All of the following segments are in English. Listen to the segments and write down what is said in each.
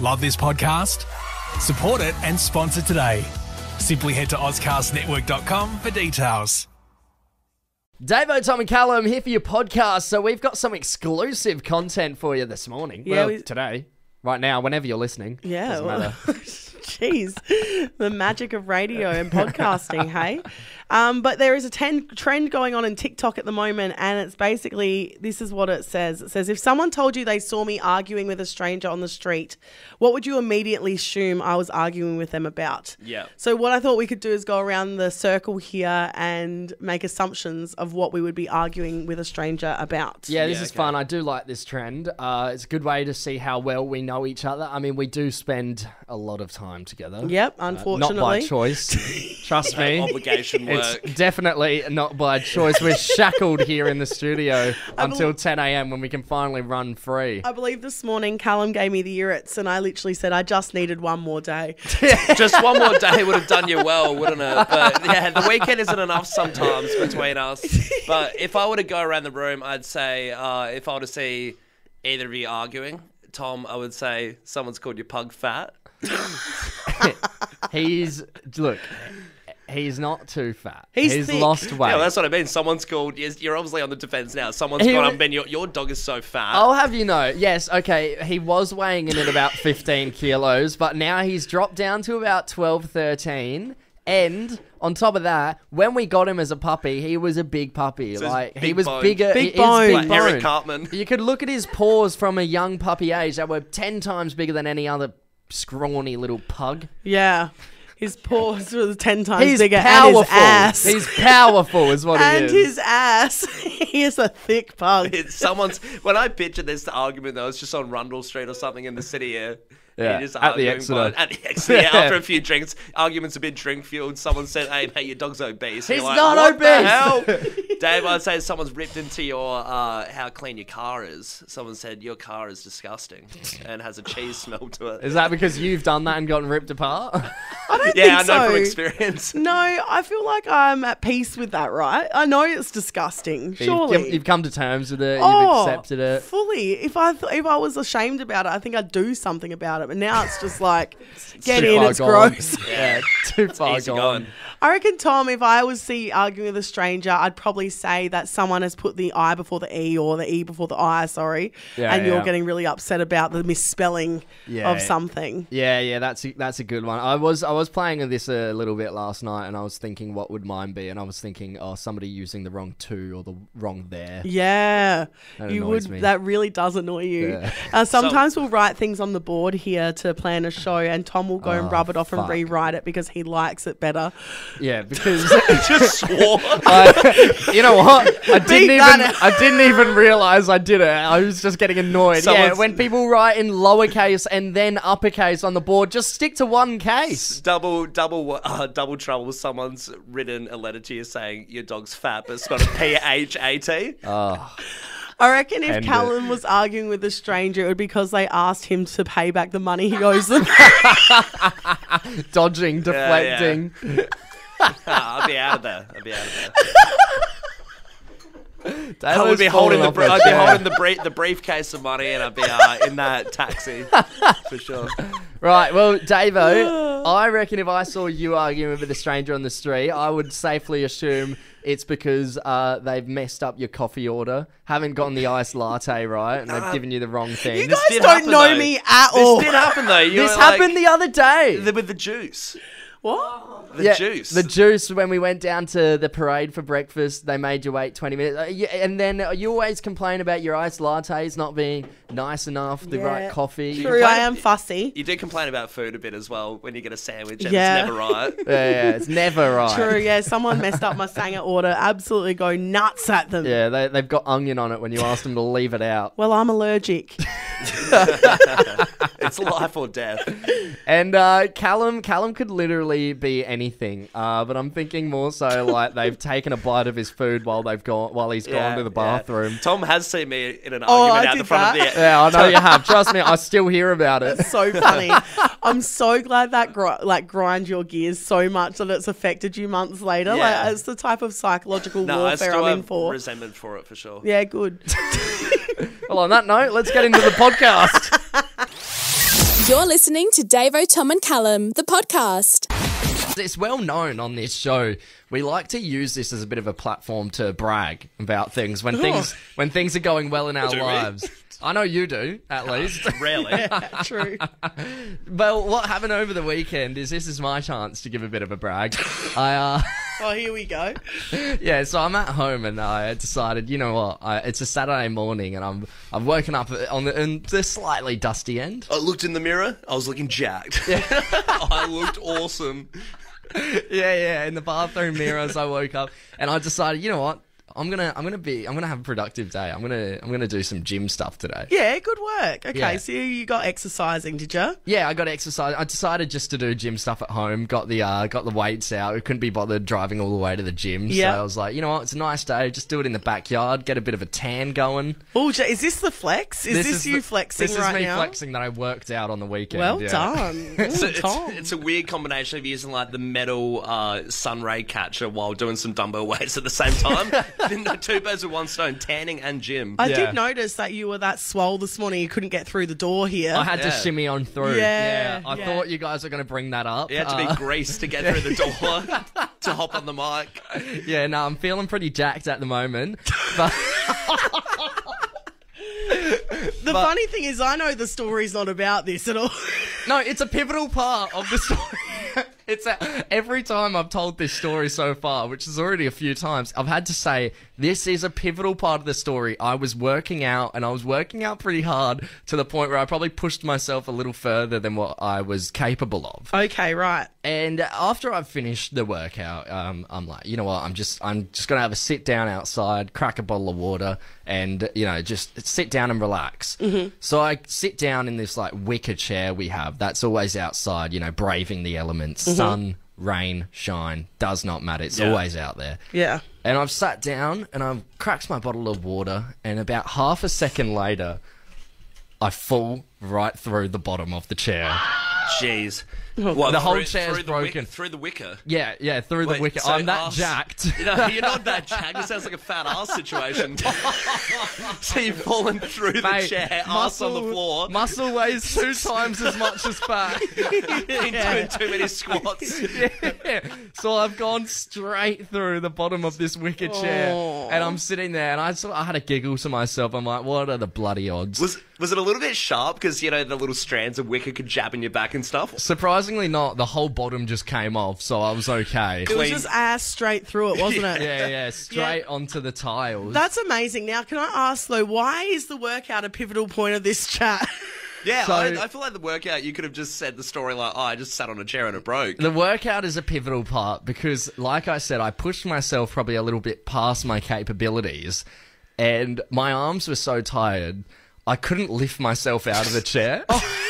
Love this podcast? Support it and sponsor today. Simply head to AuscastNetwork.com for details. Davo, Tom, and Callum here for your podcast. So we've got some exclusive content for you this morning. Yeah, well, we- today, right now, whenever you're listening. Yeah. doesn't well, matter. Jeez, the magic of radio and podcasting, hey? Um, but there is a ten- trend going on in TikTok at the moment, and it's basically this is what it says. It says, if someone told you they saw me arguing with a stranger on the street, what would you immediately assume I was arguing with them about? Yeah. So, what I thought we could do is go around the circle here and make assumptions of what we would be arguing with a stranger about. Yeah, this Yeah, is okay. fun. I do like this trend. Uh, it's a good way to see how well we know each other. I mean, we do spend a lot of time together. Yep, Uh, unfortunately. not by choice. Trust me. Obligation work. It's definitely not by choice. We're shackled here in the studio until 10 a.m. when we can finally run free. I believe this morning Callum gave me the irrits, and I literally said I just needed one more day. Just one more day would have done you well, wouldn't it? But yeah, the weekend isn't enough sometimes between us. But if I were to go around the room, I'd say uh, if I were to see either of you arguing, Tom, I would say someone's called you pug fat. He's look. He's not too fat. He's thick. lost weight. Yeah, that's what I mean. Someone's called. You're obviously on the defense now. Someone's He gone. wa- I'm Ben. Your, your dog is so fat. I'll have you know, yes, okay, he was weighing in at about 15 kilos, but now he's dropped down to about 12, 13. And on top of that, when we got him as a puppy, he was a big puppy. So he's like he was boned. bigger. Big he is big Like Eric. Cartman. You could look at his paws from a young puppy age that were 10 times bigger than any other scrawny little pug. Yeah, his paws were ten times He's bigger, powerful. and his ass, He's powerful, is what and he is. his ass. he is a thick pug. It's someone's. When I pictured this argument, though, it's just on Rundle Street or something in the city here. Yeah, just at the Exeter. At the Exeter, yeah, after a few drinks, arguments a bit drink fueled. Someone said, "Hey, mate, your dog's obese." He's like, not "What the obese." hell?" Dave, I'd say someone's ripped into your uh, how clean your car is. Someone said your car is disgusting and has a cheese smell to it. Is that because you've done that and gotten ripped apart? I don't yeah, I think know so. from experience. No, I feel like I'm at peace with that. Right? I know it's disgusting. You've, Surely. you've come to terms with it. Oh, you've accepted it. fully. If I th- if I was ashamed about it, I think I'd do something about it. But now it's just like, get in, it's gone. gross. Yeah, too far Easy gone. I reckon, Tom, if I was see arguing with a stranger, I'd probably say that someone has put the I before the E or the E before the I, sorry. Yeah, and you're getting really upset about the misspelling Yeah. of something. Yeah, yeah, that's a, that's a good one. I was I was playing with this a little bit last night, and I was thinking, what would mine be? And I was thinking, oh, somebody using the wrong to or the wrong there. Yeah, That you would. me. That really does annoy you. Yeah. Uh, sometimes we'll write things on the board here to plan a show, and Tom will go and Oh, rub it off and rewrite it because he likes it better. Yeah, because Just swore. I, you know what? I didn't Beat even that. I didn't even realize I did it. I was just getting annoyed. yeah, when people write in lowercase and then uppercase on the board, just stick to one case. double, double, uh, double trouble. Someone's written a letter to you saying your dog's fat, but spelled P H A T. Oh, I reckon if End it. Callum was arguing with a stranger, it would be because they asked him to pay back the money he owes them. dodging, Yeah, yeah. Deflecting. I'll be out of there. I'll be out of there. I Taylor's would be holding the, falling br- I'd be holding the, brief, the briefcase of money, and I'd be uh, in that taxi for sure. Right, well, Davo, I reckon if I saw you arguing with a stranger on the street, I would safely assume it's because uh, they've messed up your coffee order, haven't gotten the iced latte right, and they've given you the wrong thing. you This, guys don't happen, know though. me at all. This all. did happen though. You this were like- happened the other day. the, with the juice. What? The juice. The juice, when we went down to the parade for breakfast, they made you wait 20 minutes. Uh, and then uh, you always complain about your iced lattes not being nice enough, the right coffee. True, I am fussy. you do complain about food a bit as well when you get a sandwich and Yeah. it's never right. Yeah, yeah, it's never right. True, yeah. Someone messed up my Sanger order. Absolutely go nuts at them. Yeah, they, they've got onion on it when you ask them to leave it out. Well, I'm allergic. it's life or death. And uh, Callum, Callum could literally be anything. Uh, but I'm thinking more so like they've taken a bite of his food while they've gone while he's gone to the yeah. bathroom. Tom has seen me in an Oh, argument I out the front that. of the. Yeah, I know you have. Trust me, I still hear about it. It's so funny. I'm so glad that gr- like grinds your gears so much that it's affected you months later. Yeah. Like it's the type of psychological No, I warfare still I'm in for. resentment for it for sure. yeah, good. Well, on that note, let's get into the podcast. You're listening to Davo, Tom, and Callum, the podcast. It's well known on this show. We like to use this as a bit of a platform to brag about things when things when things are going well in our Do we? lives. I know you do, at least. Rarely. True. well, what happened over the weekend is this is my chance to give a bit of a brag. I uh Oh, here we go. yeah, so I'm at home and I decided, you know what, I, it's a Saturday morning and I'm I've woken up on the, on the slightly dusty end. I looked in the mirror. I was looking jacked. I looked awesome. yeah, yeah. In the bathroom mirror as I woke up, and I decided, you know what? I'm gonna, I'm gonna be, I'm gonna have a productive day. I'm gonna, I'm gonna do some gym stuff today. Yeah, good work. Okay, Yeah. so you got exercising, did you? Yeah, I got exercise. I decided just to do gym stuff at home. Got the, uh, got the weights out. Couldn't be bothered driving all the way to the gym. Yeah. So I was like, you know what? It's a nice day. Just do it in the backyard. Get a bit of a tan going. Oh, Jay, is this the flex? Is this, you the- flexing This right is me now? flexing that I worked out on the weekend. Well yeah. done. Ooh, So it's, Tom. it's a weird combination of using like the metal uh, sun ray catcher while doing some dumbbell weights at the same time. Then Two birds with one stone, tanning and gym. I Yeah. did notice that you were that swole this morning. You couldn't get through the door here. I had to Yeah. shimmy on through. Yeah, I yeah. thought you guys were going to bring that up. you had to be Uh, greased to get through the door to hop on the mic. Yeah, no, I'm feeling pretty jacked at the moment. But the funny thing is, I know the story's not about this at all. no, it's a pivotal part of the story. It's a, every time I've told this story so far, which is already a few times, I've had to say this is a pivotal part of the story. I was working out, and I was working out pretty hard to the point where I probably pushed myself a little further than what I was capable of. okay, right. And after I've finished the workout, um, I'm like, you know what? I'm just, I'm just gonna have a sit down outside, crack a bottle of water, and you know, just sit down and relax. Mm-hmm. So I sit down in this like wicker chair we have. That's always outside, you know, braving the elements, sun, rain, shine, does not matter. It's Yeah. always out there. Yeah. And I've sat down and I've cracked my bottle of water, and about half a second later, I fall right through the bottom of the chair. Jeez. Oh, what, The whole through- chair's through the wick- broken. through the wicker. Yeah, yeah, through the Wait, wicker. so I'm that us- jacked. You know, you're not that jacked. It sounds like a fat ass situation. so you've fallen through the Mate, chair, ass on the floor, Muscle weighs two times as much as fat. been doing too many squats. yeah. So I've gone straight through the bottom of this wicker chair, Oh. and I'm sitting there, and I sort I had a giggle to myself. I'm like, what are the bloody odds? Was was it a little bit sharp because you know the little strands of wicker could jab in your back and stuff? Surprisingly, not. The whole bottom just came off, so I was okay. It was Clean. just ass straight through it, wasn't it? Yeah, yeah, straight onto the tiles. That's amazing. Now, can I ask though, why is the workout a pivotal point of this chat? Yeah, So- I, I feel like the workout you could have just said the story like, oh, I just sat on a chair and it broke. The workout is a pivotal part because, like I said, I pushed myself probably a little bit past my capabilities, and my arms were so tired, I couldn't lift myself out of the chair.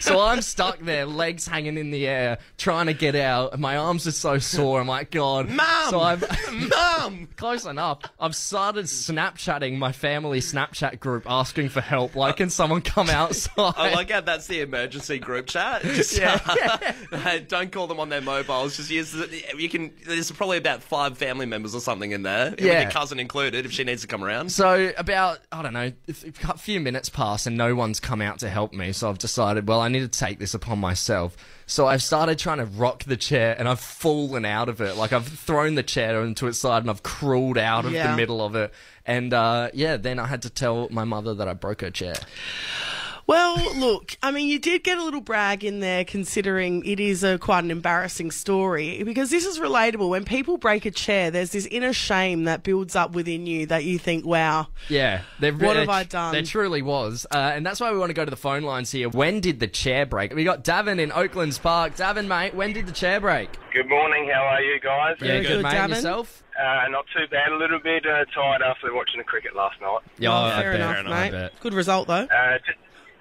So I'm stuck there, legs hanging in the air, trying to get out. and My arms are so sore. I'm like, God, Mum! So I've Mum! close enough. I've started Snapchatting my family Snapchat group, asking for help. Like, can someone come outside? I like how that's the emergency group chat. Just, uh, don't call them on their mobiles. Just use the, you can. There's probably about five family members or something in there, with Yeah. your cousin included, if she needs to come around. So about I don't know, a few minutes pass and no one's come out to help me. So I've decided, well, I need to take this upon myself. So I've started trying to rock the chair and I've fallen out of it. Like I've thrown the chair into its side and I've crawled out of Yeah. the middle of it. And uh, yeah, then I had to tell my mother that I broke her chair. Well, look, I mean, you did get a little brag in there considering it is a quite an embarrassing story because this is relatable. When people break a chair, there's this inner shame that builds up within you that you think, wow, Yeah, What there- have I done? There truly was, uh, and that's why we want to go to the phone lines here. When did the chair break? We got Davin in Oaklands Park. Davin, mate, when did the chair break? Good morning. How are you guys? Yeah, good, mate. Davin. Yourself? Uh, not too bad. A little bit uh, tired after watching the cricket last night. Yeah, Oh, I fair bet, enough, I mate. bet. Good result, though. Uh, just,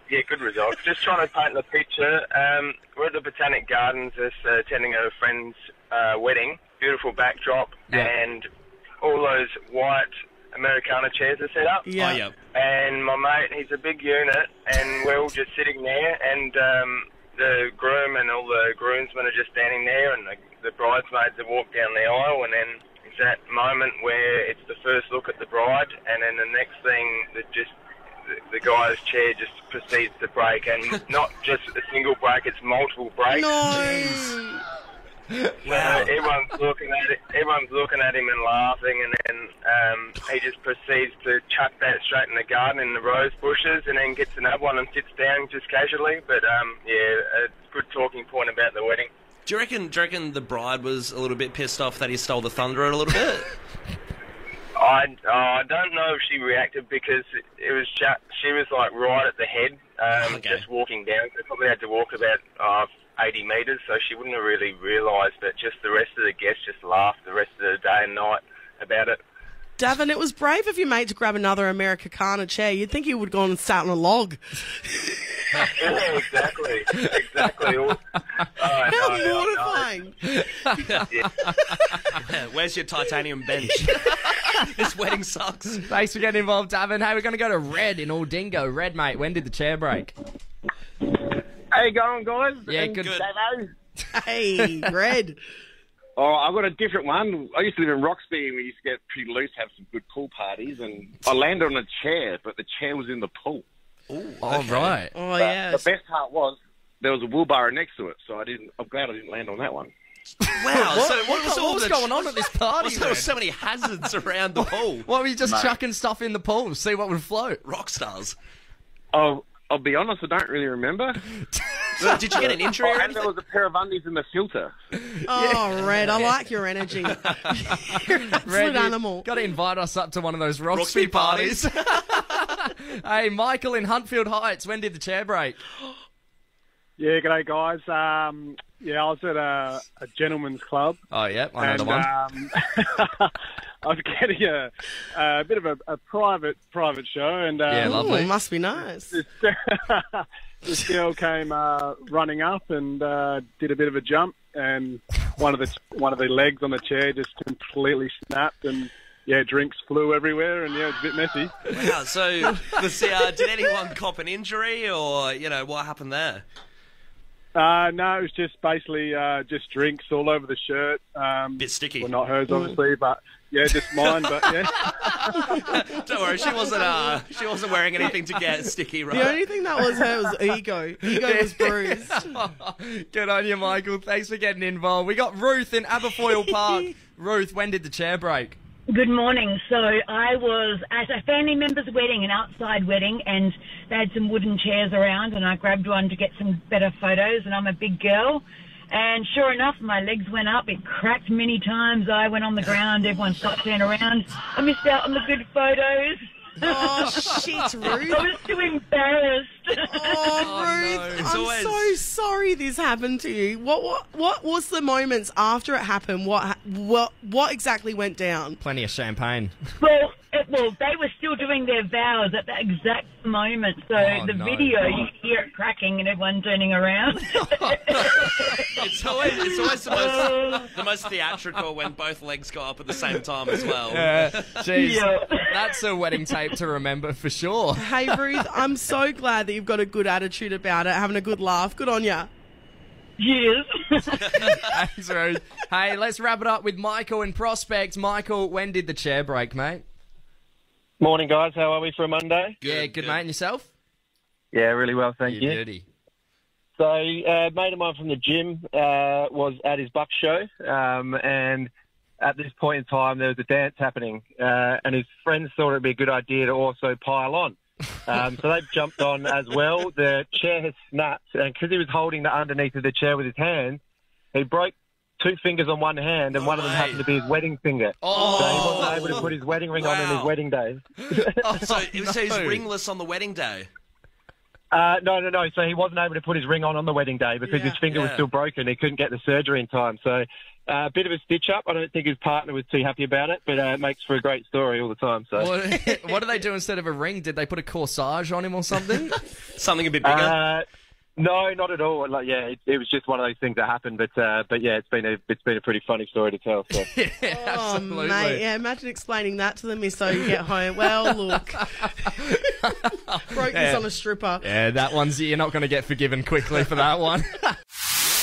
yeah, good result. just trying to paint the picture. Um, we're at the Botanic Gardens, just uh, attending a friend's uh, wedding. Beautiful backdrop, Yeah. and all those white Americana chairs are set up. Yeah. Oh, yeah. And my mate, he's a big unit, and we're all just sitting there, and um, the groom and all the groomsmen are just standing there, and the, the bridesmaids have walked down the aisle, and then it's that moment where it's the first look at the bride, and then the next thing that just the, guy's chair just proceeds to break, and not just a single break; it's multiple breaks. No. Uh, everyone's looking at it. Everyone's looking at him and laughing, and then um, he just proceeds to chuck that straight in the garden in the rose bushes, and then gets another one and sits down just casually. But um, yeah, a good talking point about the wedding. Do you reckon? Do you reckon the bride was a little bit pissed off that he stole the thunder a little bit? I, oh, I don't know if she reacted because it, was ju- she was like right at the head, um, Okay. just walking down. So probably had to walk about uh, 80 metres, so she wouldn't have really realised. But just the rest of the guests just laughed the rest of the day and night about it. Davin, it was brave of your mate to grab another Americana chair. You'd think he would go on and sat on a log. yeah, exactly, exactly. Oh, How mortifying. Where's your titanium bench? this wedding sucks. Thanks for getting involved, Davin. Hey, we're going to go to Red in Aldinga. Red, mate, when did the chair break? How you going, guys? Yeah, And good. Davo? Hey, Red. Oh, I've got a different one. I used to live in Roxby, and we used to get pretty loose, have some good pool parties, and I landed on a chair, but the chair was in the pool. Oh, right. Oh, But yeah. The best part was there was a wheelbarrow next to it, so I didn't. I'm glad I didn't land on that one. Wow. What, so what, what, was all what was the- going on at this party? There were so many hazards around the pool. Why were you just chucking stuff in the pool? See what would float? Rock stars. Oh, I'll be honest, I don't really remember. So did you get an injury Oh, or and there was a pair of undies in the filter. Oh, Red, I like your energy. You're an absolute Red, animal. Got to invite us up to one of those Roxby, Roxby parties. parties. hey, Michael in Huntfield Heights, when did the chair break? Yeah, g'day guys. Um, yeah, I was at a, a gentleman's club, Oh, yeah, and another one. um, I was getting a, a bit of a, a private private show, and uh, Yeah, Ooh, lovely. must be nice. this, this girl came uh, running up and uh, did a bit of a jump, and one of the one of the legs on the chair just completely snapped, and yeah, drinks flew everywhere, and yeah, it's a bit messy. Wow. So was, uh, did anyone cop an injury or you know what happened there? Uh, no, it was just basically uh, just drinks all over the shirt. Um, Bit sticky. well, not hers, obviously, but yeah, just mine. But yeah. Don't worry, she wasn't. Uh, she wasn't wearing anything to get sticky, right? The only thing that was her was ego. Ego was bruised. Good on you, Michael. Thanks for getting involved. We got Ruth in Aberfoyle Park. Ruth, when did the chair break? Good morning. So I was at a family member's wedding, an outside wedding, and they had some wooden chairs around, and I grabbed one to get some better photos. And I'm a big girl, and sure enough, my legs went up. It cracked many times. I went on the ground. Everyone stopped turning around. I missed out on the good photos. Oh, shit, Ruth. I was too embarrassed. Oh, Ruth, no. It's I'm always- so sorry this happened to you. What what what was the moments after it happened? What ha- what what exactly went down? Plenty of champagne. Well, it, well, they were still doing their vows at that exact moment. So Oh, the no. video, you hear it cracking and everyone turning around. It's always, it's always the most, the most theatrical when both legs go up at the same time as well. Yeah, jeez. Yeah. That's a wedding tape to remember for sure. Hey Ruth, I'm so glad that you've got a good attitude about it, having a good laugh. Good on ya. yes. Thanks, Ruth. Hey, let's wrap it up with Michael in Prospect. Michael, when did the chair break, mate? Morning, guys. How are we for a Monday? yeah, good, good. mate. And yourself? Yeah, really well, thank you. beauty. So, uh, a mate of mine from the gym uh, was at his buck show, um, and at this point in time, there was a dance happening, uh, and his friends thought it'd be a good idea to also pile on. Um, so they've jumped on as well. The chair has snapped, and because he was holding the underneath of the chair with his hand, he broke two fingers on one hand, and one of them way. happened to be his wedding finger. Oh. So he wasn't able to put his wedding ring on on his wedding day. Oh, So, so he's ringless on the wedding day. Uh, no, no, no. So he wasn't able to put his ring on on the wedding day because Yeah. his finger was still broken. He couldn't get the surgery in time. So uh, a bit of a stitch up. I don't think his partner was too happy about it, but uh, it makes for a great story all the time. So What, what do they do instead of a ring? Did they put a corsage on him or something? Something a bit bigger. uh, no, not at all. Like, yeah, it, it was just one of those things that happened. But uh, but yeah, it's been a it's been a pretty funny story to tell. So. yeah, Oh, absolutely. mate, yeah, imagine explaining that to them is so you get home. Well, look, broke this on a stripper. Yeah, that one's you're not going to get forgiven quickly for that one.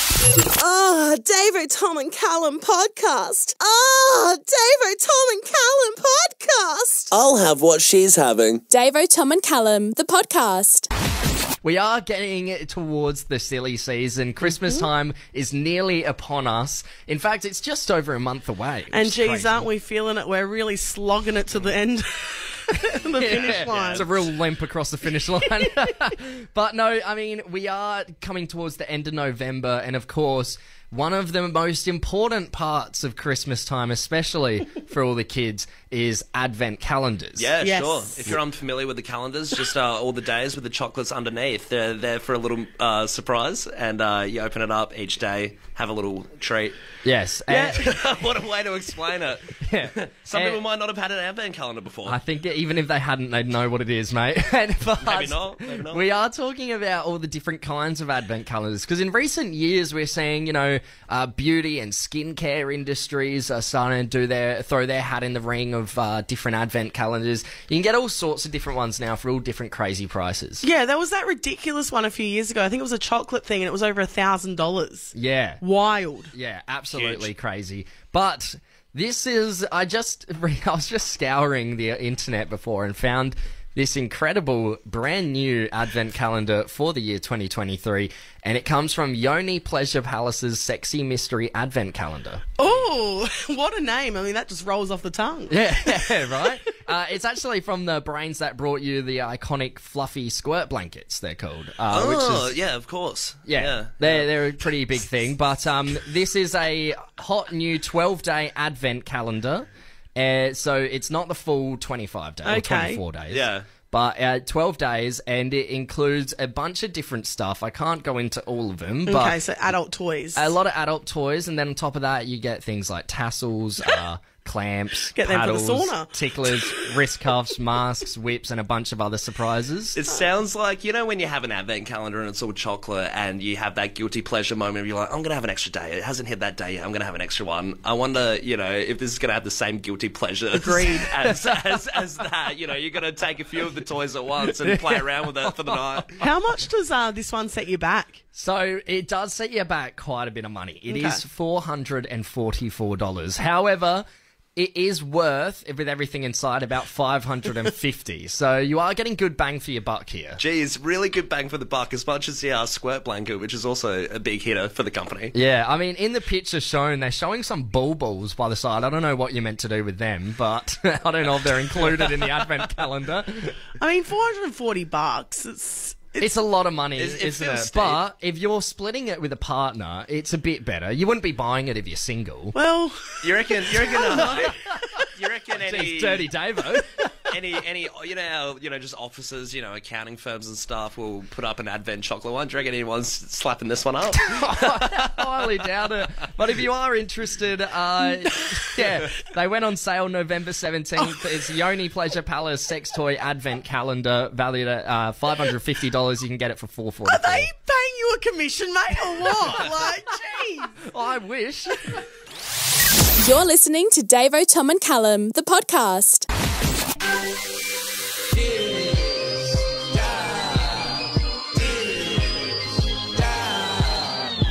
Oh, Davo, Tom and Callum podcast. Oh, Davo, Tom and Callum podcast. I'll have what she's having. Davo, Tom and Callum, the podcast. We are getting towards the silly season. Christmas Mm-hmm. time is nearly upon us. In fact, it's just over a month away. And geez, crazy. aren't we feeling it? We're really slogging it to the end, the finish line. It's a real limp across the finish line. but no, I mean, we are coming towards the end of November, and of course, one of the most important parts of Christmas time, especially for all the kids, is advent calendars. Yeah, Yes. sure. If you're unfamiliar with the calendars, just uh, all the days with the chocolates underneath. They're there for a little uh, surprise, and uh, you open it up each day, have a little treat. Yes. and- what a way to explain it. yeah. Some And people might not have had an advent calendar before. I think even if they hadn't, they'd know what it is, mate. And- but Maybe not, maybe not. We are talking about all the different kinds of advent calendars because in recent years we're seeing, you know, uh, beauty and skincare industries are starting to do their throw their hat in the ring of uh, different advent calendars. You can get all sorts of different ones now for all different crazy prices. Yeah, there was that ridiculous one a few years ago. I think it was a chocolate thing, and it was over a thousand dollars. Yeah. Wild. Yeah, absolutely crazy. But this is I just I was just scouring the internet before and found this incredible brand new advent calendar for the year 2023 and it comes from Yoni Pleasure Palace's Sexy Mystery Advent Calendar. Oh, what a name! I mean, that just rolls off the tongue. Yeah, right? uh, it's actually from the brains that brought you the iconic fluffy squirt blankets, they're called. Uh, oh, which is, yeah, of course. yeah, they're they're a pretty big thing. But um, this is a hot new 12 day advent calendar. Uh, so it's not the full 25 days or 24 days. Yeah. But uh, 12 days, and it includes a bunch of different stuff. I can't go into all of them, but okay, so adult toys. a lot of adult toys, and then on top of that, you get things like tassels, uh, clamps, Get them for the paddles, sauna. ticklers, wrist cuffs, masks, whips, and a bunch of other surprises. It sounds like you know when you have an advent calendar and it's all chocolate, and you have that guilty pleasure moment. Where you're like, I'm gonna have an extra day. It hasn't hit that day yet. I'm gonna have an extra one. I wonder, you know, if this is gonna have the same guilty pleasure Agreed. as, as as that. You know, you're gonna take a few of the toys at once and play around with it for the night. How much does uh, this one set you back? So it does set you back quite a bit of money. It is Okay. four hundred and forty-four dollars. However, it is worth with everything inside about five hundred and fifty. so you are getting good bang for your buck here. Geez, really good bang for the buck. As much as the uh, squirt blanket, which is also a big hitter for the company. Yeah, I mean, in the picture shown, they're showing some bull balls by the side. I don't know what you're meant to do with them, but I don't know if they're included in the advent calendar. I mean, 440 bucks. It's It's a lot of money, It- it isn't it? But if you're splitting it with a partner, it's a bit better. You wouldn't be buying it if you're single. well, You reckon? You reckon? You reckon any Jeez, dirty Davo. any any you know you know just offices you know accounting firms and stuff will put up an advent chocolate one. Do you reckon anyone's slapping this one up? I highly doubt it. But if you are interested, uh, yeah, they went on sale November 17th. It's Yoni Pleasure Palace Sex Toy Advent Calendar, valued at uh, $550. You can get it for four forty. are they paying you a commission, mate, or what? like, jeez. I wish. You're listening to Davo, Tom and Callum, the podcast.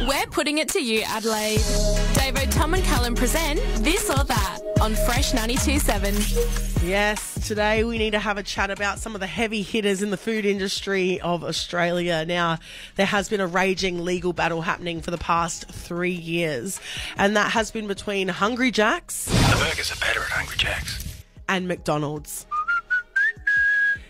We're putting it to you, Adelaide. Davo, Tom and Callum present This or That on Fresh 92.7. Yes, today we need to have a chat about some of the heavy hitters in the food industry of Australia. Now, there has been a raging legal battle happening for the past three years, and that has been between Hungry Jack's The burgers are better at Hungry Jack's. and McDonald's.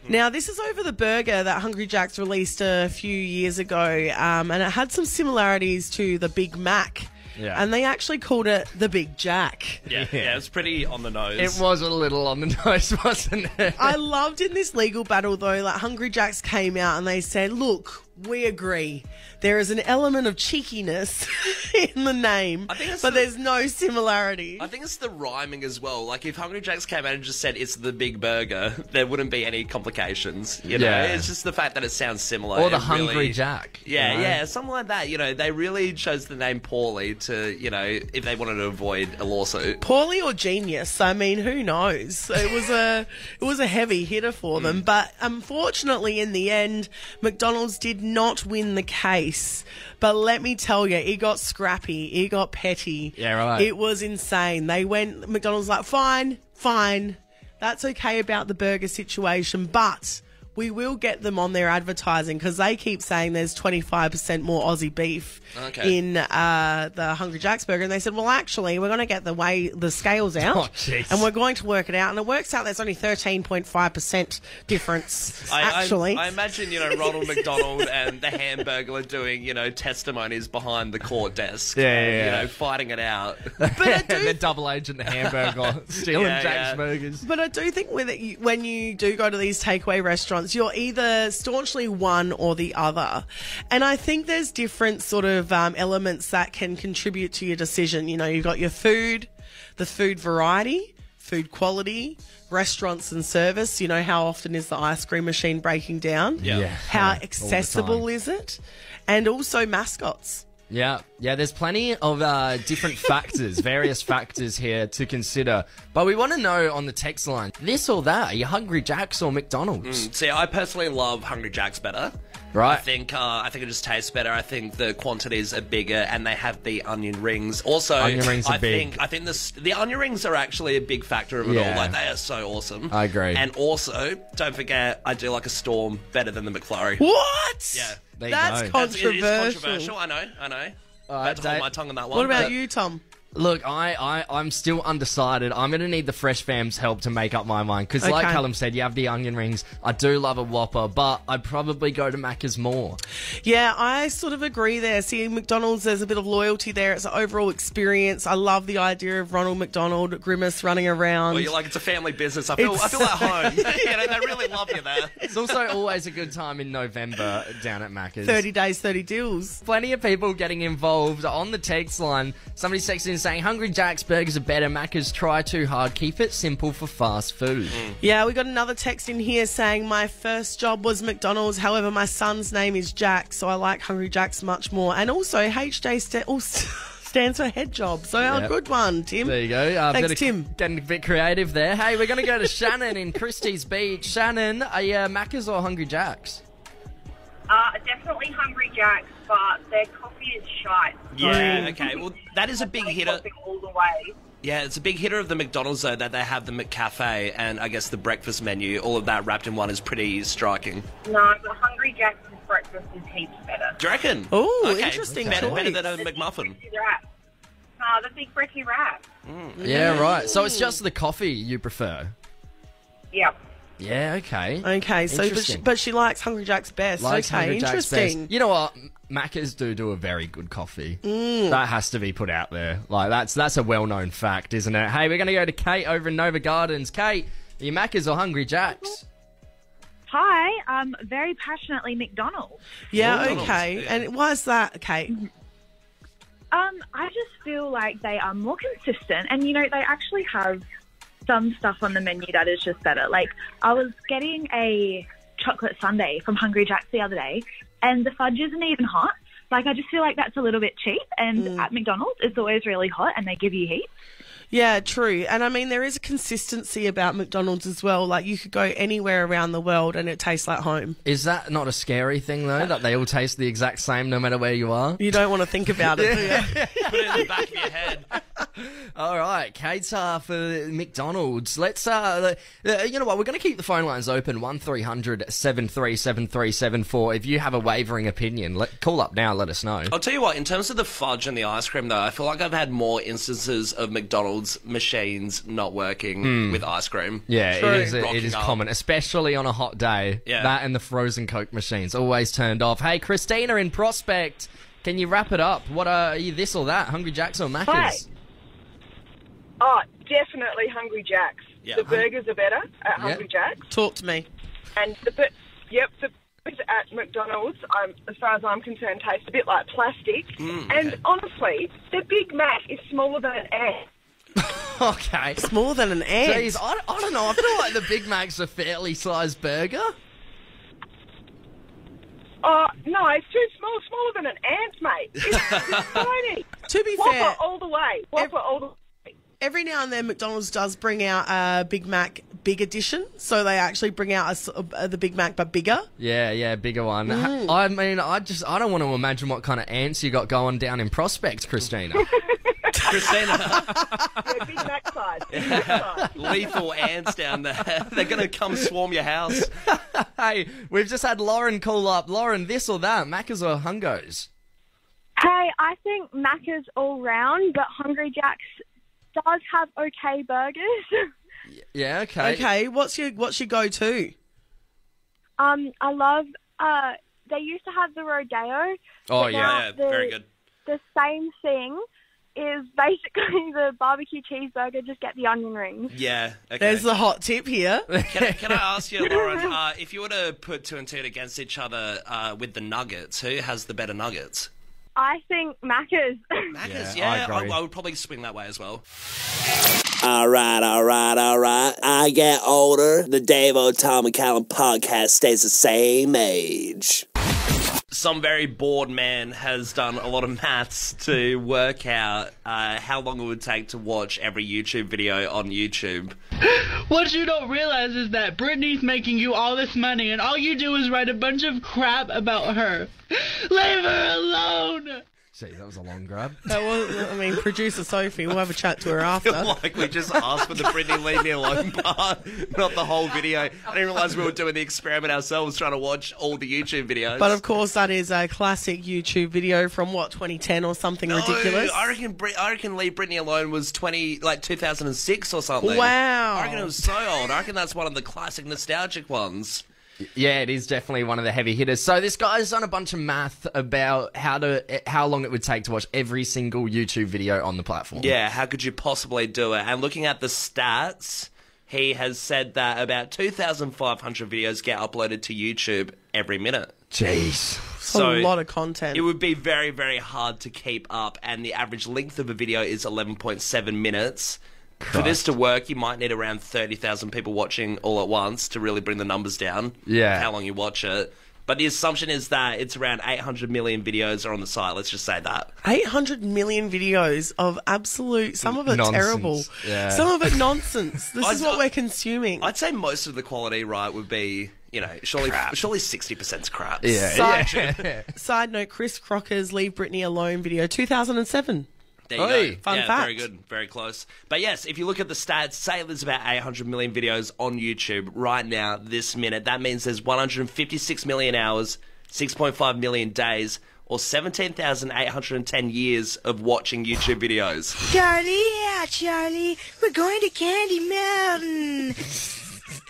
Now, this is over the burger that Hungry Jack's released a few years ago, um, and it had some similarities to the Big Mac. Yeah. And they actually called it the Big Jack. yeah, yeah, it's pretty on the nose. It was a little on the nose, wasn't it? I loved in this legal battle though, like Hungry Jacks came out and they said, look, we agree. There is an element of cheekiness in the name, I think but the- there's no similarity. I think it's the rhyming as well. Like if Hungry Jack's came out and just said it's the big burger, there wouldn't be any complications. You know, Yeah. it's just the fact that it sounds similar. or the It Hungry really- Jack. you Yeah, know? yeah, something like that. You know, they really chose the name poorly to, you know, if they wanted to avoid a lawsuit. Poorly or genius? I mean, who knows? It was a it was a heavy hitter for them, Mm. but unfortunately, in the end, McDonald's did not win the case, but let me tell you, it got scrappy, it got petty. Yeah, right. It was insane. They went. McDonald's like, fine, fine, that's okay about the burger situation, but. We will get them on their advertising because they keep saying there's 25% more Aussie beef Okay. in uh, the Hungry Jack's burger. And they said, well, actually, we're going to get the way the scales out Oh, and we're going to work it out. And it works out there's only 13.5% difference, I, I- actually. I, imagine, you know, Ronald McDonald and the hamburger are doing, you know, testimonies behind the court desk. Yeah, yeah, You know, fighting it out. But the double agent hamburger stealing Yeah, Jack's yeah. burgers. But I do think with it, when you do go to these takeaway restaurants, you're either staunchly one or the other. And I think there's different sort of um, elements that can contribute to your decision. You know, you've got your food, the food variety, food quality, restaurants and service. You know, how often is the ice cream machine breaking down? Yeah. Yeah. How accessible is it? And also mascots. Yeah, yeah. There's plenty of uh, different factors, various factors here to consider. But we want to know on the text line this or that. Are you Hungry Jack's or McDonald's? See, I personally love Hungry Jack's better. Right. I think uh, I think it just tastes better. I think the quantities are bigger, and they have the onion rings. Also, Onion rings are I big. think I think this, the onion rings are actually a big factor of it Yeah. all. Like they are so awesome. I agree. And also, don't forget, I do like a storm better than the McFlurry. What? Yeah, There you That's go. That's- it is controversial. controversial. I know. I know. right, I had to hold Dave. my tongue on that one. What about but- you, Tom? Look, I, I, I'm still undecided. I'm going to need the Fresh Fam's help to make up my mind. Because, like Callum said, you have the onion rings. I do love a Whopper, but I'd probably go to Macca's more. Yeah, I sort of agree there. See, McDonald's, there's a bit of loyalty there. It's an overall experience. I love the idea of Ronald McDonald, Grimace running around. Well, you're like it's a family business. I feel It's- I feel at home. you know, they really love you there. It's also always a good time in November down at Macca's. 30 days, 30 deals. Plenty of people getting involved on the text line. Somebody's texting in saying, Hungry Jack's burgers are better. Macca's try too hard. Keep it simple for fast food. Yeah, we got another text in here saying my first job was McDonald's. However, my son's name is Jack, so I like Hungry Jack's much more. And also, HJ sta- also stands for head job. So, a good one, Tim. There you go. Uh, Thanks, bit of- Tim. Getting a bit creative there. Hey, we're going to go to Shannon in Christies Beach. Shannon, are you uh, Macca's or Hungry Jack's? Uh, definitely Hungry Jacks, but their coffee is shite. So Yeah. Okay. Well, that is a big hitter. coffee all the way. Yeah, it's a big hitter of the McDonald's though that they have the McCafe and I guess the breakfast menu. All of that wrapped in one is pretty striking. No, the Hungry Jacks breakfast is heaps better. Do you reckon? Ooh, okay. interesting Better, choice. better than a McMuffin. Big wrap. No, the big brekkie wrap. Yeah, right. So it's just the coffee you prefer? Yep. Yeah, okay. Okay, so but she, but she likes Hungry Jack's best. Likes okay, Hungry Jack's best. interesting. You know what? Macca's do do a very good coffee. Mm. That has to be put out there. Like that's that's a well known fact, isn't it? Hey, we're gonna go to Kate over in Novar Gardens. Kate, are you Macca's or Hungry Jack's? Hi, um, very passionately McDonald's. Yeah, McDonald's, okay. And why is that, Kate? Um, I just feel like they are more consistent, and you know they actually have some stuff on the menu that is just better. Like I was getting a chocolate sundae from Hungry Jack's the other day, and the fudge isn't even hot. Like I just feel like that's a little bit cheap, and mm. at McDonald's it's always really hot, and they give you heat. Yeah, true. And I mean, there is a consistency about McDonald's as well. Like, you could go anywhere around the world and it tastes like home. Is that not a scary thing though? That they all taste the exact same no matter where you are? You don't want to think about it, do you? Put it in the back of your head. All right, Kate's uh, for McDonald's. Let's, uh, uh, you know what? We're going to keep the phone lines open 1300 737374. If you have a wavering opinion, let, call up now. Let us know. I'll tell you what, in terms of the fudge and the ice cream, though, I feel like I've had more instances of McDonald's machines not working Hmm. with ice cream. Yeah, True. it is. It Rocking is up. common, especially on a hot day. Yeah. that and the frozen Coke machines always turned off. Hey, Christina in Prospect, can you wrap it up? What are you? This or that? Hungry Jacks or Macca's? Oh, definitely Hungry Jacks. Yeah. The burgers are better at Hungry Jacks. Talk to me. And the bur- yep, the burgers at McDonald's, um, as far as I'm concerned, taste a bit like plastic. Mm, and honestly, the Big Mac is smaller than an ant. okay, smaller than an ant. Jeez, I, I don't know. I feel like the Big Mac's a fairly sized burger. Oh no, it's too small, smaller than an ant, mate. It's, it's tiny. To be Whopper fair- all the way. Whopper all the Every now and then, McDonald's does bring out a Big Mac big edition, so they actually bring out a s- uh, the Big Mac but bigger. Yeah, yeah, bigger one. Mm. I mean, I just I don't want to imagine what kind of ants you got going down in Prospect, Christina. Christina, Yeah, Big Mac size. Big Mac size. lethal ants down there. They're gonna come swarm your house. hey, we've just had Lauren call up. Lauren, this or that, Macca's or Hungos? Hey, I think Macca's all round, but Hungry Jack's does have okay burgers. Yeah, okay. Okay, what's your what's your go to? um, I love. Uh, they used to have the rodeo. Oh, yeah. Yeah, the, very good. The same thing is basically the barbecue cheeseburger. Just get the onion rings. Yeah. Okay. There's the hot tip here. Can, I- can I ask you, Lauren, uh, if you were to put two and two against each other uh, with the nuggets, who has the better nuggets? I think Macca's. Macca's, Yeah, yeah, I I, agree. I would probably swing that way as well. Alright, alright, alright. I get older. The Davo. Tom and Callum podcast stays the same age. Some very bored man has done a lot of maths to work out uh, how long it would take to watch every YouTube video on YouTube. What you don't realize is that Britney's making you all this money, and all you do is write a bunch of crap about her. Leave her alone! Gee, that was a long grab. That was, I mean, producer Sophie. We'll have a chat to her after. like we just asked for the Britney leave me alone part, not the whole video. I didn't realize we were doing the experiment ourselves, trying to watch all the YouTube videos. But of course, that is a classic YouTube video from what 2010 or something ridiculous. I reckon I reckon Leave Britney Alone was twenty like two thousand and six or something. Wow. I reckon it was so old. I reckon that's one of the classic nostalgic ones. Yeah, it is definitely one of the heavy hitters. So this guy's done a bunch of math about how to how long it would take to watch every single YouTube video on the platform. Yeah, how could you possibly do it? And looking at the stats, he has said that about two thousand five hundred videos get uploaded to YouTube every minute. Jeez. So a lot of content. It would be very, very hard to keep up, and the average length of a video is 11.7 minutes. For this to work, you might need around 30,000 people watching all at once to really bring the numbers down. Yeah. How long you watch it. But the assumption is that it's around 800 million videos are on the site. Let's just say that. 800 million videos of absolute, some of it Nonsense. terrible, Yeah. some of it nonsense. This is I'd- what we're consuming. I'd say most of the quality, right, would be, you know, surely surely 60% is crap. Side, side note: Chris Crocker's "Leave Britney Alone" video, 2007. There you Oi. go. Fun yeah, fact. very good, very close. But yes, if you look at the stats, say there's about 800 million videos on YouTube right now, this minute. That means there's 156 million hours, 6.5 million days, or 17,810 years of watching YouTube videos. Charlie, yeah, Charlie, we're going to Candy Mountain.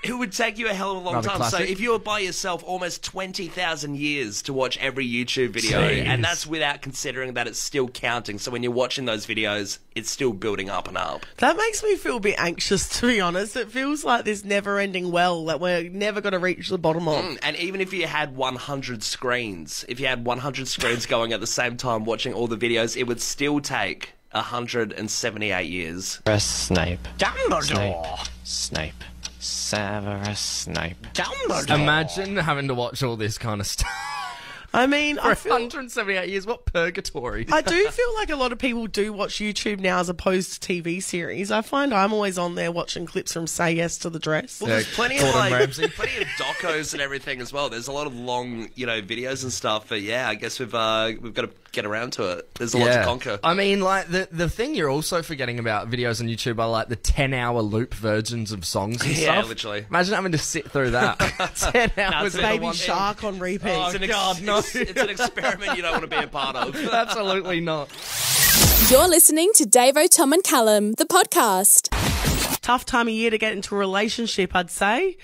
It would take you a hell of a long Rather time. So if you were by yourself, almost 20,000 years to watch every YouTube video. Jeez. And that's without considering that it's still counting. So when you're watching those videos, it's still building up and up. That makes me feel a bit anxious, to be honest. It feels like this never-ending well that we're never going to reach the bottom of. Mm, and even if you had 100 screens, if you had 100 screens going at the same time watching all the videos, it would still take 178 years. Severus Snape. Dumbledore. Snape. Severus Snape. Imagine having to watch all this kind of stuff. I mean, For I feel 178 years, what purgatory? I do feel like a lot of people do watch YouTube now as opposed to TV series. I find I'm always on there watching clips from Say Yes to the Dress. Well, there's plenty of like, plenty of docos and everything as well. There's a lot of long, you know, videos and stuff. But yeah, I guess we've uh, we've got to get around to it. There's a lot to conquer. I mean, like the the thing you're also forgetting about videos on YouTube are like the 10 hour loop versions of songs and Yeah, stuff. literally. Imagine having to sit through that. 10 hours of Baby Shark on repeat. Oh, It's an, ex- God, no. It's, it's an experiment you don't want to be a part of. Absolutely not. You're listening to Davo, Tom and Callum, the podcast. Tough time of year to get into a relationship, I'd say.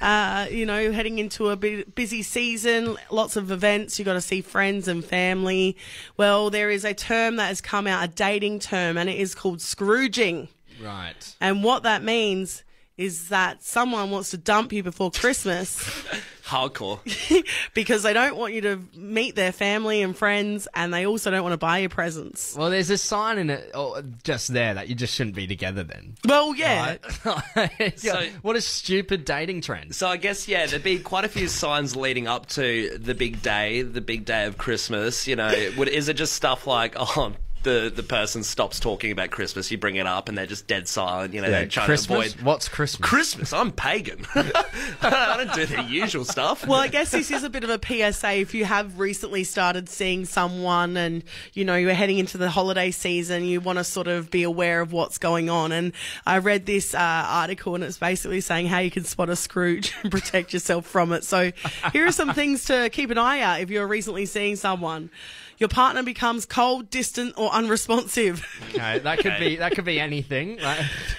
Uh, you know, heading into a busy season, lots of events, you've got to see friends and family. Well, there is a term that has come out, a dating term, and it is called Scrooging. Right. And what that means is that someone wants to dump you before Christmas Hardcore. because they don't want you to meet their family and friends, and they also don't want to buy you presents. Well, there's a sign in it oh, just there that you just shouldn't be together then. Well, yeah. Yeah, So- what a stupid dating trend. So I guess yeah, there'd be quite a few signs leading up to the big day, the big day of Christmas. You know, would, is it just stuff like oh, the the person stops talking about Christmas, you bring it up, and they're just dead silent. You know, Yeah, they're trying Christmas? to avoid What's Christmas? Christmas. I'm pagan. I don't do the usual stuff. Well, I guess this is a bit of a PSA if you have recently started seeing someone and you know you're heading into the holiday season, you want to sort of be aware of what's going on. And I read this uh, article and it's basically saying how you can spot a Scrooge and protect yourself from it. So here are some things to keep an eye out if you're recently seeing someone. Your partner becomes cold, distant, or unresponsive. Okay, that could be that could be anything.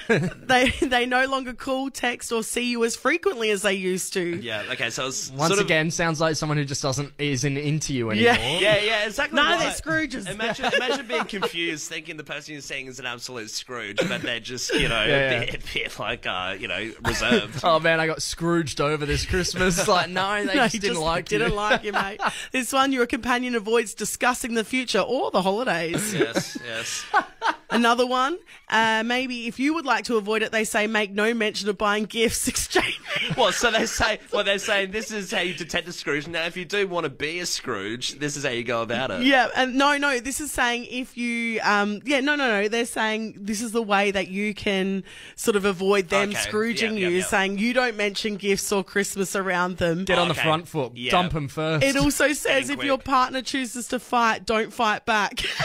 They they no longer call, text, or see you as frequently as they used to. Yeah. Okay. So it's once sort of, again, sounds like someone who just doesn't isn't into you anymore. Yeah. Yeah, yeah, exactly. No, right. they're Scrooges. Imagine, imagine being confused, thinking the person you're seeing is an absolute Scrooge, but they're just, you know, Yeah, a yeah. bit, bit like, uh, you know, reserved. Oh man, I got Scrooged over this Christmas. Like, no, they No, just didn't like didn't you. like you, mate. This one, your companion avoids discussing the future or the holidays. yes, yes. Another one, uh, maybe if you would like to avoid it, they say make no mention of buying gifts, exchange. Well, so they say, well, they're saying this is how you detect a Scrooge. Now, if you do want to be a Scrooge, this is how you go about it. Yeah, and no, no, this is saying if you, um, yeah, no, no, no, they're saying this is the way that you can sort of avoid them Okay, scrooging yeah, yeah, you, yeah. saying you don't mention gifts or Christmas around them. Get on the Okay. front foot. Yeah. Dump them first. It also says if quick. your partner chooses to fight, don't fight back.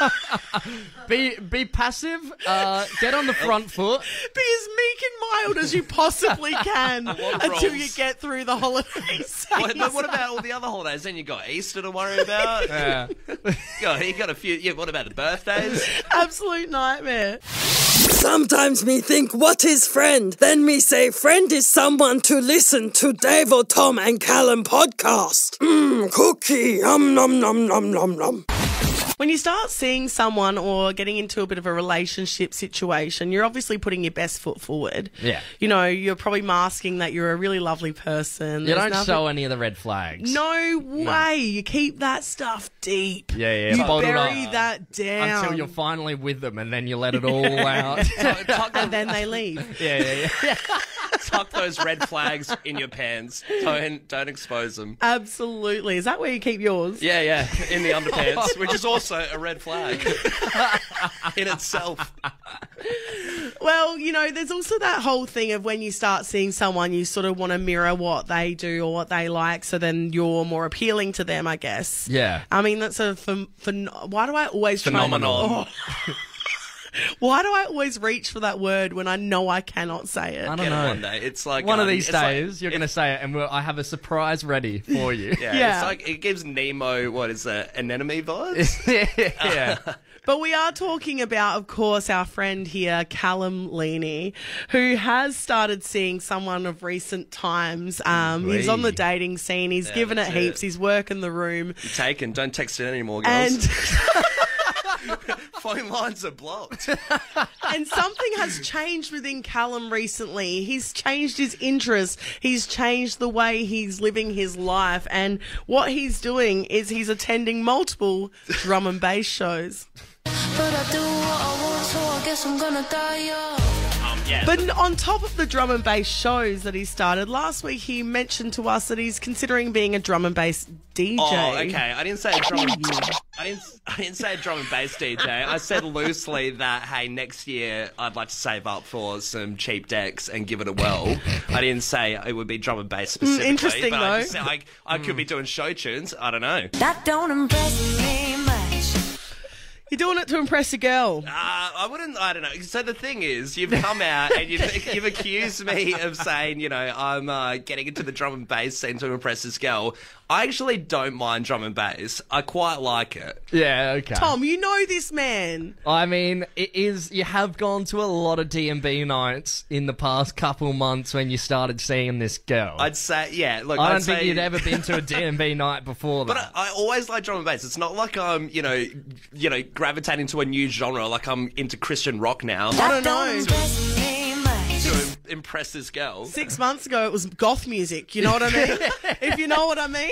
be be passive. Uh, get on the front foot. Be as meek and mild as you possibly can lot of until you get through the holidays. What, but what about all the other holidays? Then you got Easter to worry about. Yeah. you, got, you got a few. Yeah. What about the birthdays? Absolute nightmare. Sometimes me think, what is friend? Then me say, friend is someone to listen to Davo Tom and Callum podcast. Mmm, cookie, um nom nom nom nom nom. When you start seeing someone or getting into a bit of a relationship situation, you're obviously putting your best foot forward. Yeah. You know, you're probably masking that you're a really lovely person. You There's don't nothing- show any of the red flags. No way. You keep that stuff deep. Yeah, yeah. You bottled bury up that down. until you're finally with them, and then you let it all out. and then they leave. yeah, yeah, yeah. Tuck those red flags in your pants. Don't don't expose them. Absolutely. Is that where you keep yours? Yeah, yeah, in the underpants, which is also a red flag in itself. Well, you know, there's also that whole thing of when you start seeing someone, you sort of want to mirror what they do or what they like, so then you're more appealing to them, I guess. Yeah. I mean, that's a phen- phen- why do I always try- Phenomenon. Oh. why do I always reach for that word when I know I cannot say it? I don't Get it know. one day. It's like One of um, these it's like- days, you're going to say it, and we'll, I have a surprise ready for you. Yeah, Yeah. it's like it gives Nemo what is that anemone vibes. yeah. But we are talking about, of course, our friend here, Callum Leaney, who has started seeing someone of recent times. Um, he's on the Wee. dating scene. He's Yeah, given it that's heaps. it. He's working the room. Taken. Don't text it anymore, girls. And Phone lines are blocked. and something has changed within Callum recently. He's changed his interests. He's changed the way he's living his life. And what he's doing is he's attending multiple drum and bass shows. But I do what I want, so I guess I'm gonna die young. Um, yeah. But on top of the drum and bass shows that he started, last week he mentioned to us that he's considering being a drum and bass DJ. Oh, okay. I didn't say drum. I didn't. I didn't say drum and bass DJ. I said loosely that hey, next year I'd like to save up for some cheap decks and give it a whirl. I didn't say it would be drum and bass specifically. Hmm, interesting, but I, though. just said, like, I could be doing show tunes. I don't know. That don't impress me much. You're doing it to impress a girl. Uh, I wouldn't. I don't know. So the thing is, you've come out and you've, you've accused me of saying, you know, I'm uh, getting into the drum and bass scene to impress this girl. I actually don't mind drum and bass. I quite like it. Yeah, okay. Tom, you know this man. I mean, it is. You have gone to a lot of D&B nights in the past couple months when you started seeing this girl. I'd say, yeah. Look, I I'd don't think say- you'd ever been to a D&B night before that. But I, I always like drum and bass. It's not like I'm, you know, you know, gravitating to a new genre. Like I'm into Christian rock now I don't know. Impress me much. to im- impress this girl. Six months ago, it was goth music. You know what I mean? if you know what I mean.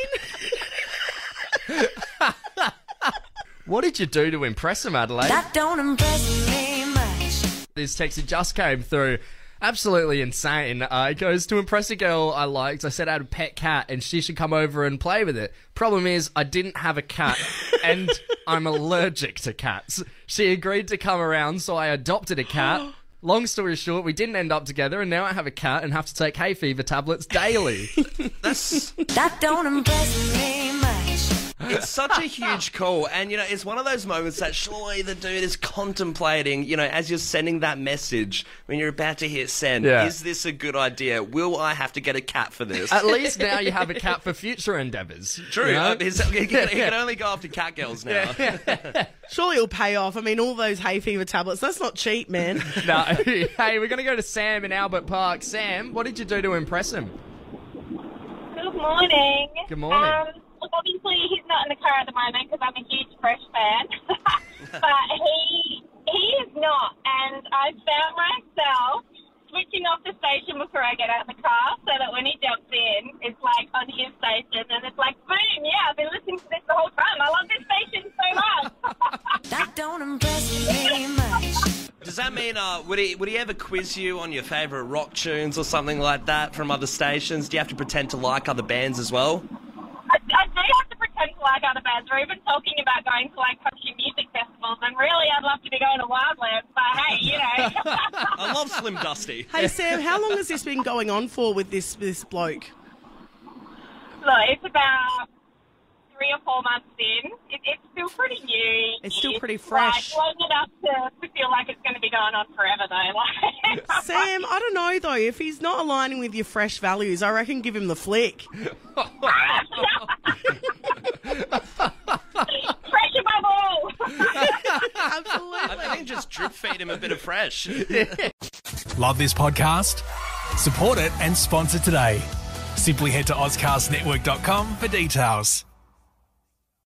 what did you do to impress him, Adelaide? That don't impress me much. This text that just came through. Absolutely insane. Uh, it goes to impress a girl I liked. I said I had a pet cat and she should come over and play with it. Problem is, I didn't have a cat and I'm allergic to cats. She agreed to come around, so I adopted a cat. Long story short, we didn't end up together, and now I have a cat and have to take hay fever tablets daily. That's That don't impress me much. It's such a huge call, and you know, it's one of those moments that surely the dude is contemplating. You know, as you're sending that message when you're about to hit send, Yeah. is this a good idea? Will I have to get a cat for this? At least now you have a cat for future endeavours. True. you know? he, can, he can only go after cat girls now. Surely it'll pay off. I mean, all those hay fever tablets, that's not cheap, man. no. hey, we're going to go to Sam in Albert Park. Sam, what did you do to impress him? Good morning. Good morning. Um, look, obviously he's not in the car at the moment because I'm a huge Fresh fan, but he he is not, and I found myself switching off the station before I get out of the car, so that when he jumps in, it's like on his station, and it's like boom, yeah, I've been listening to this the whole time. I love this station so much. That don't impress me much. Does that mean uh, would he would he ever quiz you on your favourite rock tunes or something like that from other stations? Do you have to pretend to like other bands as well? I, I do have to pretend to like other bands. We're even talking about going to like country music festivals, and really, I'd love to be going to Wildlands. But hey, you know. I love Slim Dusty. hey, Sam, how long has this been going on for with this this bloke? Look, it's about three or four months in. It, it's still pretty new. It's still pretty fresh. Like, long enough to, to feel like it's going to be going on forever, though. Like, Sam, I don't know though. If he's not aligning with your fresh values, I reckon give him the flick. fresh above all. I think just drip feed him a bit of fresh. Love this podcast? Support it and sponsor today. Simply head to AuscastNetwork.com for details.